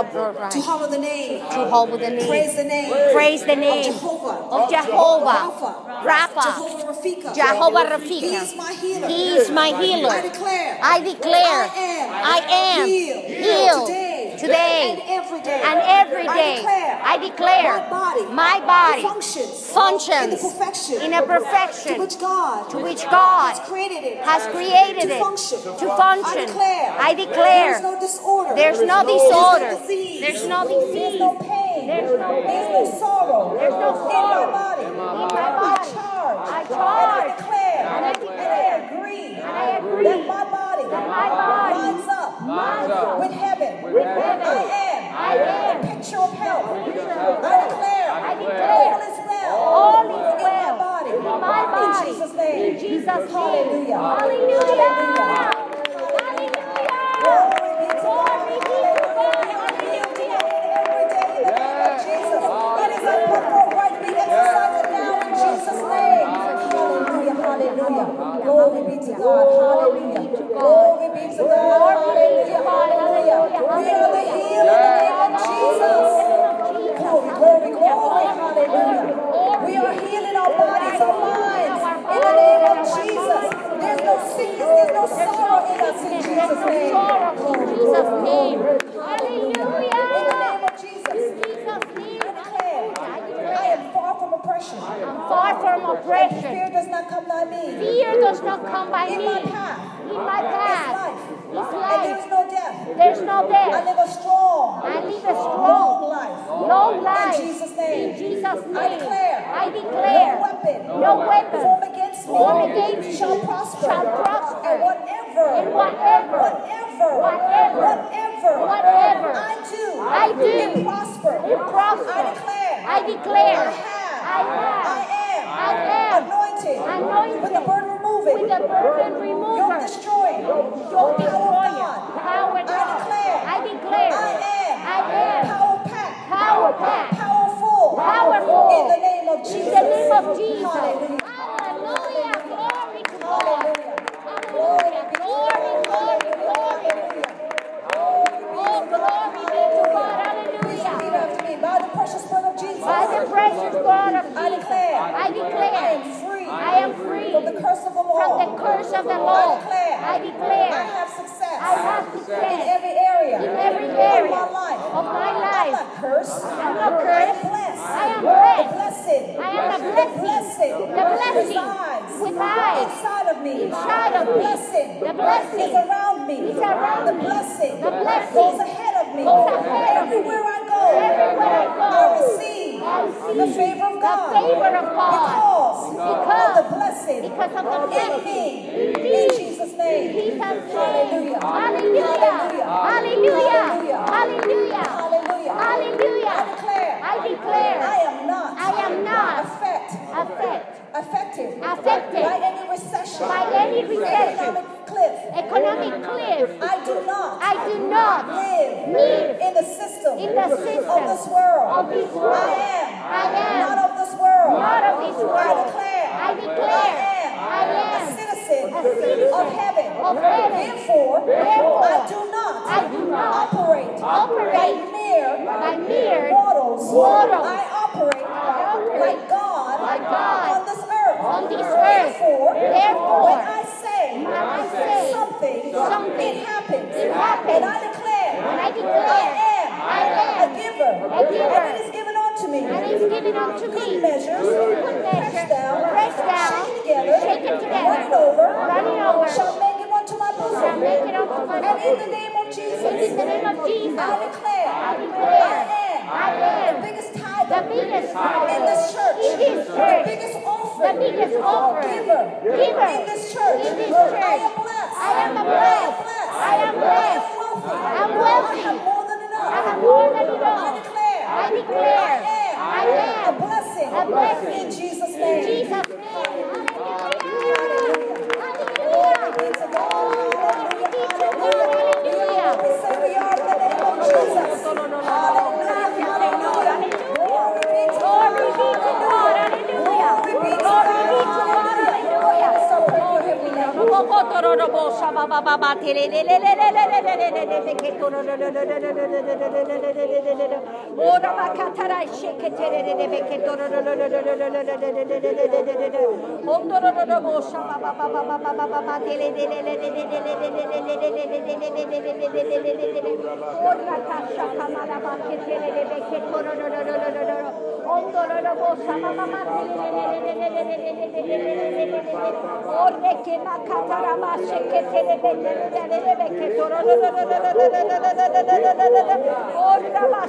of birthright. To hallow the name. To hold the name. Praise the name. Praise the name Of Jehovah. of Jehovah. Rapha. Jehovah Rafika. Jehovah He is my healer. He is my healer. I declare. I declare I am. I am healed. healed Today. Today And every day. and every day. I declare. I declare My body. my body functions. functions In the perfection. in a perfection To which God. to which God has created it. has created to function. to function. I declare. I declare. There's no disorder. There's no There's no disease. There's no There's no pain. There's no There's no sorrow. There's no sorrow In my body. in my I charge. I And charge. I declare. And I declare. And I agree. And I agree. That my body. That my body lines up. lines up With heaven. with heaven. I am. I am. A picture of health. picture of I health. declare. I declare. All is well. All is In well. my body. In my body. In Jesus' name. In Jesus'. Hallelujah. Hallelujah. Hallelujah. Hallelujah. Glory be to Glory be to God. Hallelujah. Hallelujah. Every day in the name of Jesus. It is our purpose right to be exercised now in Jesus' name. Hallelujah. Hallelujah. Glory be to God. Hallelujah. Glory be to God. Hallelujah. Hallelujah. We are the healed in the name of Jesus. Glory, glory, glory. Hallelujah. We are healing our bodies, our minds in the name of Jesus. There's no there's sorrow in us in Jesus' name. Jesus' name. Hallelujah. Jesus. Jesus' name. I declare, I I am far from oppression. I'm far from oppression. Fear does not come nigh me. Fear does not come by In my path. In my path. life. It's And there is no death. There's no I death. strong, I live a long strong, life. long life. In Jesus' name. In Jesus' I name. declare, I declare. no weapon, No weapon formed against shall prosper. shall prosper. And whatever, And whatever, whatever, whatever, whatever, whatever I do, I do prosper. will prosper. I declare, I declare. I have, I have. I am, I am. anointed, Anointed. with the burden removing, With the burden yoke remover. destroying, Yoke power I I am declare free, I am free from the curse of the law. from the curse of the law. I declare, I declare I have success I have in every area, in every area of my life. of my I'm not cursed. I'm not I am cursed. blessed. I am blessed. I am a The blessing. The blessing resides inside of me. inside of the me. blessing. The blessing is around me. is around the blessing. The blessing goes ahead of me. goes ahead of me. Everywhere I go. Everywhere I go. I receive the favor of God. the favor of God. Because, Because of the blessing because of the in blessing me. in In. Jesus' name. Jesus' name. Hallelujah. Hallelujah. Hallelujah. Hallelujah. Hallelujah. Hallelujah. I declare. I declare I am not. I am not affect, affect, affected. affected by any recession. by any recession, Economic cliff. economic cliff. I do not. I do not live, live in the system. in the system of this world. of this world. I am. I am not of this world. not of this world. I declare. I declare. I am. I am a citizen, a citizen of heaven. of heaven. Therefore, Therefore, I do not. I do not operate. operate by mere. by mere mortals. mortals. I operate. operate like God. like God on this earth. on this earth. Therefore, Therefore, when I say, when I say something, something, it happens. it happens. And I declare, When I declare, I am, I am a giver, a giver. and it is given unto me. and given unto me. Measures, Good measure, pressed down, pressed down, shaken together, shaken together, running over, running over, shall make it unto my bosom. shall make it unto my And in the name of Jesus, And in the name of Jesus, I declare, I declare, I am, I am the biggest tither the biggest in this church, in this the church, biggest the biggest offering, giver, giver. in this church. in this I am blessed. I am blessed. boşa baba baba Ora bakatara şeketere de beke Ondororo boşa baba baba baba baba tele Ora taşa kamara baketele de beke Ondororo boşa baba baba tele Orne kemakatara başe Orada bak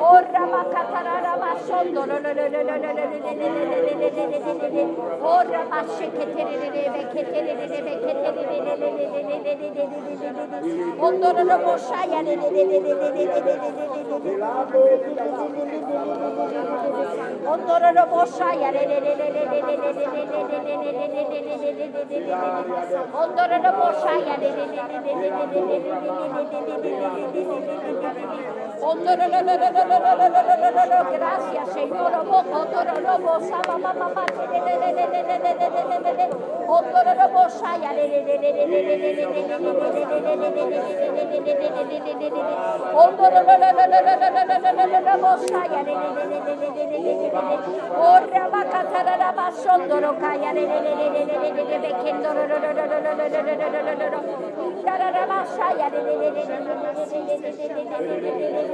Orama katararama sondoro Orama şeketerere ve keterere ve keterere Ondoro boşa yani Ondoro boşa yani Ondoro boşa yani Gracias, Señor. Thank you.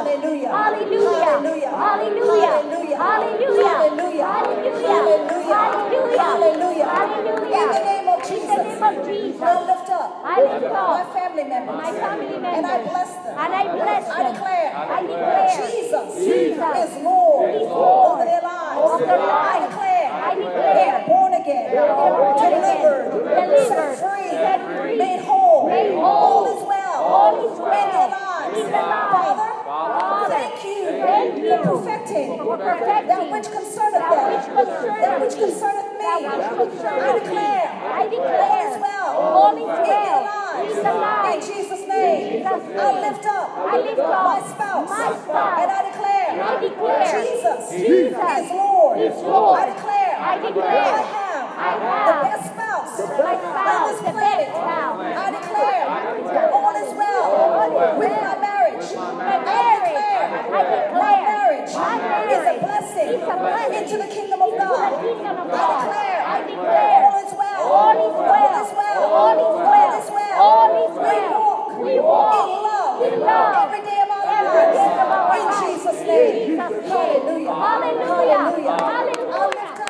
Hallelujah. Hallelujah. Hallelujah. Hallelujah. Hallelujah. Hallelujah. Hallelujah. Hallelujah. Hallelujah. In the name of Jesus. In the name of Jesus. I lift up. I lift up. My family members. My family members. And I bless them. And I bless them. I declare. I declare. Jesus. Jesus. Is Lord. Is Lord. Over their lives. Over their lives. I declare. I declare. They are born again. They are born again. Delivered. Delivered. Set free. Set free. the perfecting. That which concerneth them, that which concerneth me. I declare, I declare, all is well, all is well. In Jesus' name, I lift up, my spouse, and I declare, Jesus, is Lord. I declare, I declare, I have, the best spouse, the best spouse, the best. I declare, all is well with my marriage. I declare, I declare is a blessing into the kingdom of God. I declare, all is well, all is well, all is well, all is well, all is well. All is. We walk in love every day of our lives in Jesus' name. Hallelujah. Hallelujah. Hallelujah.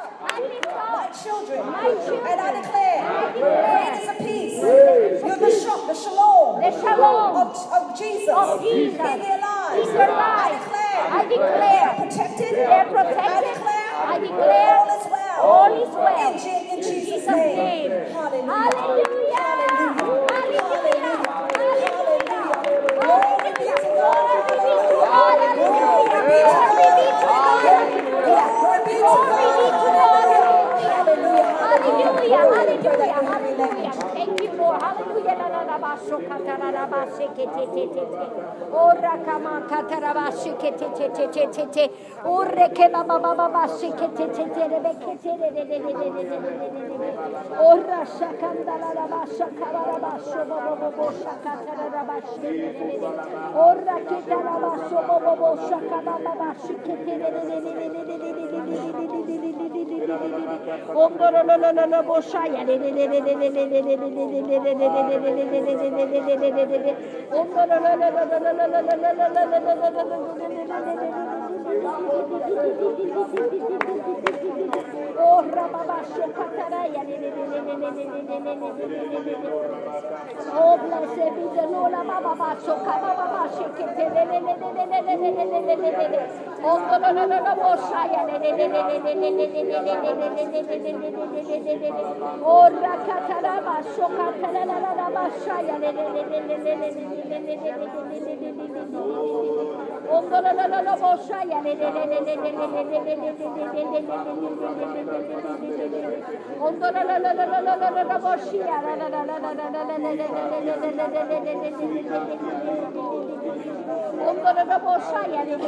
My children, and I declare, great is a peace. You're the, sh- the shalom, the shalom of, of Jesus. Of Jesus. Be alive. Be alive. I declare protected. They're protected. I declare all is well. All is well. In Jesus' name. Hallelujah. Ora kama kataraba Om Oh, blessed be the Lord, Baba Bacho, Kaba Baba Shikete, Oh, no, no, no, no, no, Boshaya, Oh, Rakatara Ondora da boşa yani.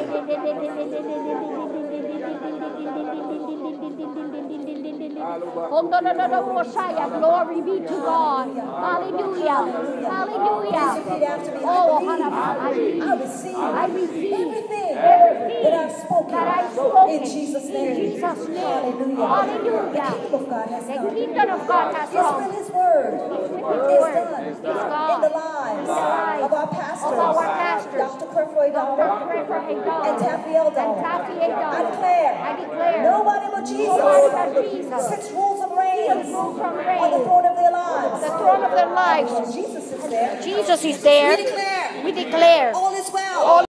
Oh, no, no, no, no, no, Moshaya. Glory be to God. Hallelujah. Hallelujah. Repeat after me. Oh, I believe. I I receive. I receive everything that I've spoken. that I've spoken in Jesus' name. In Jesus' name. Hallelujah. Hallelujah. The kingdom of God has The come. kingdom of God has It's when come. His word is done in the lives In the lives of our pastors, of. Dr. Dollar, Dr. And Taffi L. And Dollar. Taffi A. Dollar. I declare, I declare nobody but Jesus, Nobody but Jesus. sits rules and reigns Sits rules and on the throne of their lives. the throne of their lives. Jesus is there. Jesus is there. We declare We declare all is well. all